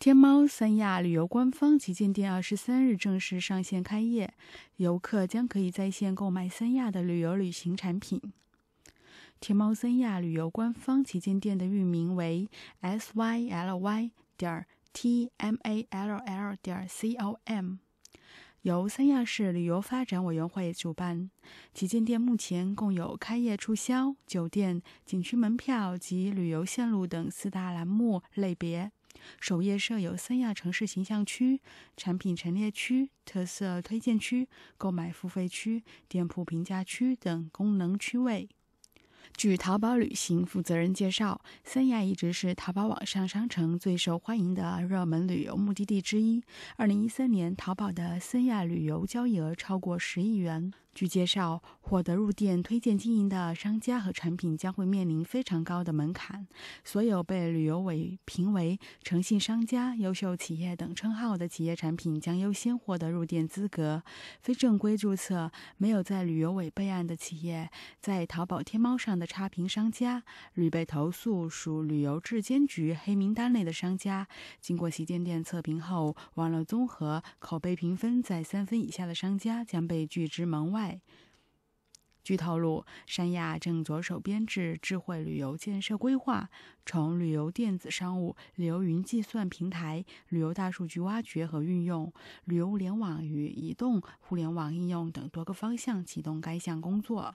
天猫三亚旅游官方旗舰店二十三日正式上线开业，游客将可以在线购买三亚的旅游旅行产品。天猫三亚旅游官方旗舰店的域名为 s y l y 点 t m a l l 点 c o m，由三亚市旅游发展委员会主办。旗舰店目前共有开业促销、酒店、景区门票及旅游线路等四大栏目类别。首页设有三亚城市形象区、产品陈列区、特色推荐区、购买付费区、店铺评价区等功能区位。据淘宝旅行负责人介绍，三亚一直是淘宝网上商城最受欢迎的热门旅游目的地之一。二零一三年，淘宝的三亚旅游交易额超过十亿元。据介绍，获得入店推荐经营的商家和产品将会面临非常高的门槛。所有被旅游委评为诚信商家、优秀企业等称号的企业产品将优先获得入店资格。非正规注册、没有在旅游委备案的企业，在淘宝、天猫上的差评商家，屡被投诉属旅游质监局黑名单类的商家，经过旗舰店测评后，网络综合口碑评分在三分以下的商家将被拒之门外。据透露，三亚正着手编制智慧旅游建设规划，从旅游电子商务、旅游云计算平台、旅游大数据挖掘和运用、旅游联网与移动互联网应用等多个方向启动该项工作。